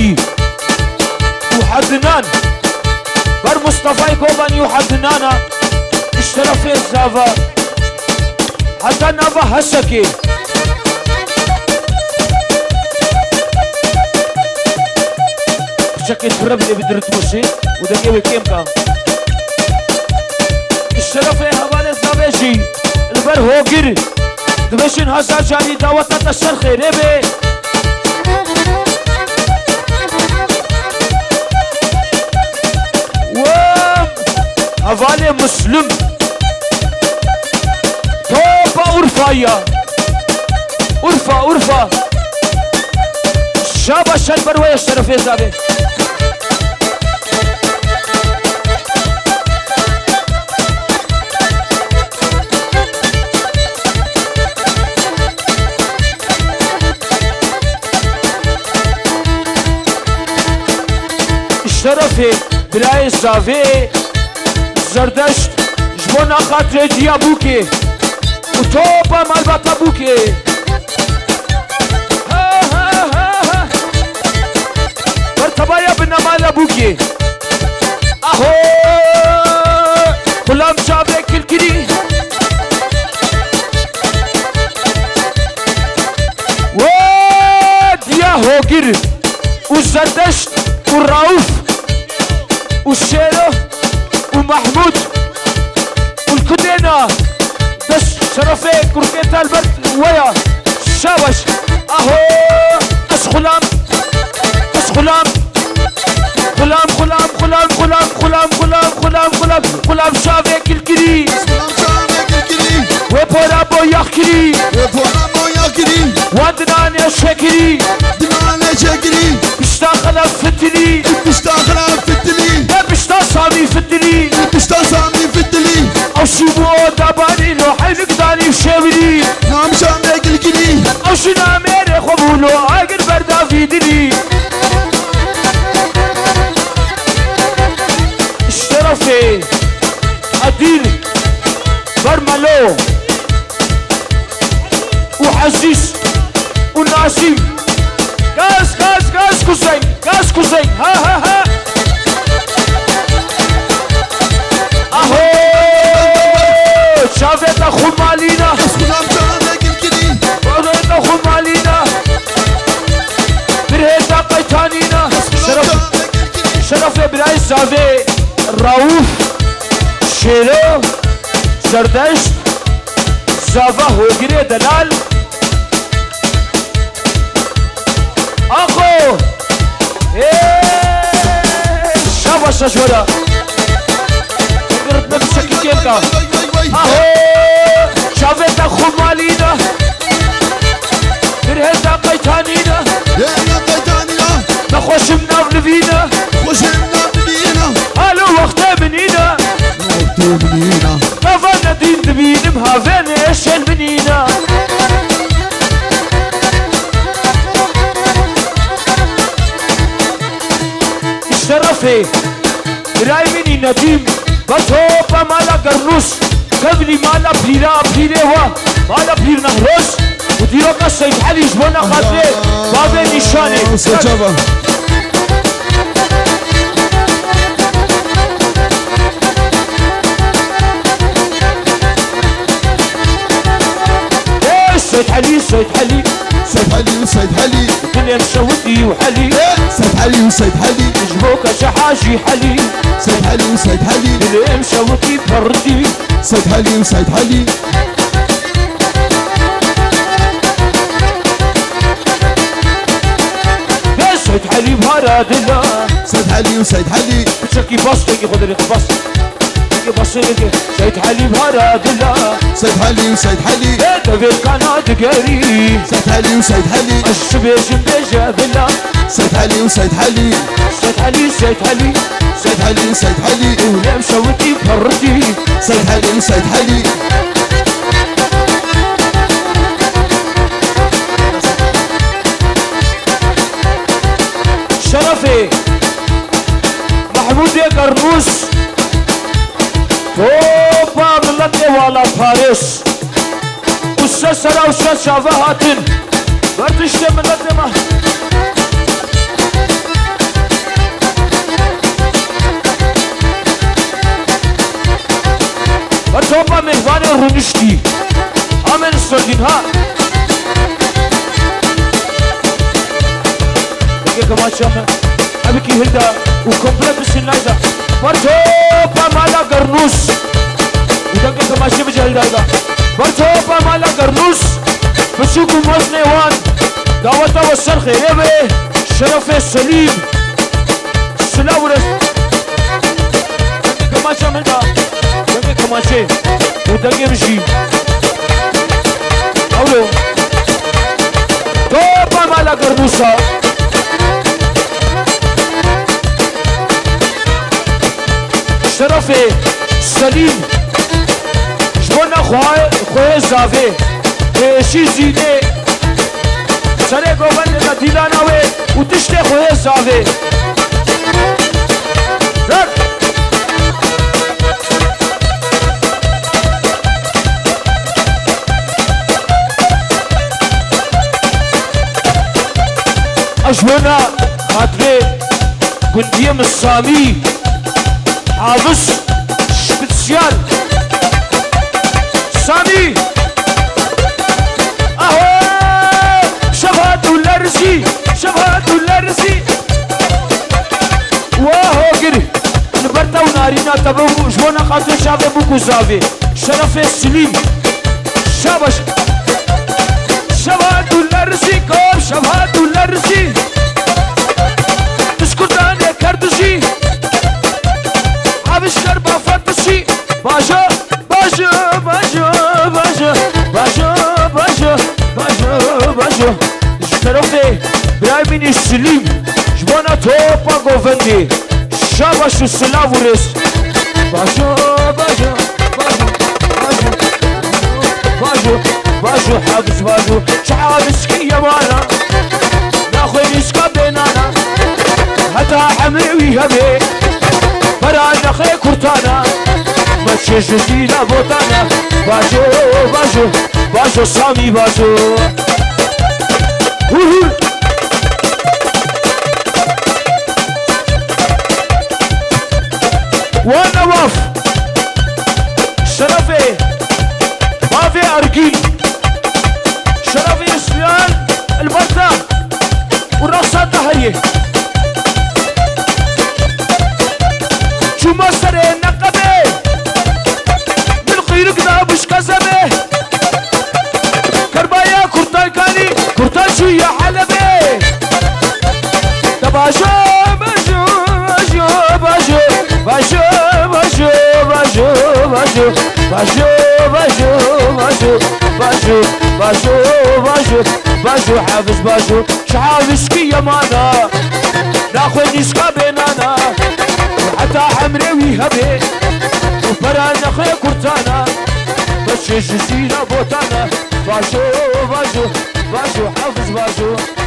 الشرقي وحدنان بر مصطفی گوبن یو حدنانا اشترف زاوا حتى نبا هسكي شكي ترب لي بدرت مشي ودقي وكيم كان الشرف هوال زابيشي البر هوكر دبشن هسا جاني داوتا تشرخي ريبي حوالي مسلم توبة أرفا يا أرفا أرفا شابا شنبر ويا الشرف يا زابي شرفي بلاي زافي زردشت جبنا خاطر جیا بوکی و تو با مال باتا بوکی برتبایا بنمالا بوکی اهو غلام شابه کلکری و دیا هوگر و زردشت شرفي كركيتا البرد. ويا شابش أهو. اس غلام. اس غلام. غلام غلام غلام غلام غلام غلام غلام غلام. غلام شافيك الكري Selam şahane gekiri وبورا بو يحكري Ve bana boya giri وادنان يا شكري دانی شبری نامشان دگل گلی آشنا میره خبولو اگر بردا فیدنی اشترفه قدير برملو وحشيش وناشي كاس كاس كاس كوسين كاس كوسين ها ها ها. شابي روف شيلو زردشت زافا هوجري دلال. آخو! إيه شابا شاشولا قربنا بشكل كيكا آهو! شابي تاخو مالينا قرهزا قيتانينا قيتانينا نخوش مناف لفينا خوش مناف بنينة هافانا دين تبين بهافانا شال بنينا. شرفي رأي مني نديم. بطوبة مالا قرنوس قبلي مالا بليرا بليرا وا مالا بلير نهروس وديروكا سيد يتحلي جبونا خاطري. بابا نشاني. سيد حلي سيد حلي سيد حلي وسيد حلي الدنيا مشوقي وحلي سيد حلي وسيد حلي جبوك شحاجي حلي. سيد حلي وسيد حلي الدنيا مشوقي بردي سيد حلي وسيد حلي سيد حلي بهراد الله. سيد حلي وسيد حلي شكي بسطي خذ لي قبسطي بصيدي سيد علي بهراد الله سيد علي وسيد علي تبي القناة قريب سيد علي وسيد علي الشبيش بيجا بالله سيد علي وسيد علي سيد علي سيد علي سيد علي سيد علي ولا مشوتي بردي سيد علي وسيد علي شرفي. محمود يا قرموش. Opa, la devala Paris وسا سرا وسا شافا هاتن برد الشتم لا دمه Topa mehvan hünüşki. Amen sördin ha. Peki kamaçamı. Abi ki hilda. U komplet bir sinayda. Parço. كرنوس इधर के ماشي में चल जाएगा برضه بقى معلق قرنوس بشوكم وزن وان دعوات دعوة الصرخ يا شرف السليم السلام ورسم كماشة من ده دقي كماشة ودقي مشي أولو توبا معلق قرنوسة شرفي سليم جبنا خواه خواه زاوه پیشی زیده سره گوبند قتیلان آوه و تشت خواه زاوه رد أجونا خاطري قنديم الصامي حافظ سبيسيال سامي اهو شبهات الارسي شبهات الارسي واهو قري نبرتا ونارينا تبو جوانا خاطر شابه بوكو زافي شرف السليم شابش Bračo, Šterofe, Brajmini Šlim, Žbona Topa Govendi, Šabašu Slavuris, Bažo, Bažo, Bažo, Bažo, Bažo, Bažo, Habs Bažo, Čaviski Jamana, Nahojniška Benana, Hata Hamri Habe, Para Nahe Kurtana, Mače Žudina Botana, Bažo, Bažo, Bažo, Sami Bažo. Woohoo! vajou, vajou, vajou, vajou, vajou, vajou, vajou, vajou حافظ vajou. شحال شكي يا مانا ناخذ نسكا بينانا وحتى حمري ويهبي وبرا نخي كرتانا بس جزيرة بوتانا vajou, vajou, vajou حافظ vajou.